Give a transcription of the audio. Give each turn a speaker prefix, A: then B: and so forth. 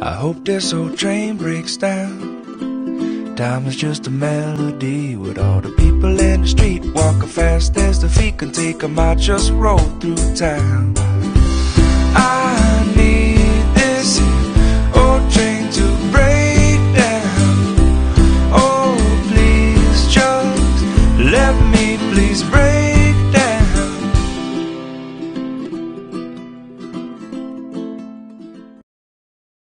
A: I hope this old train breaks down. Time is just a melody with all the people in the street walking fast as the feet can take 'em. I just roll through town. I need this old train to break down. Oh, please just let me please break.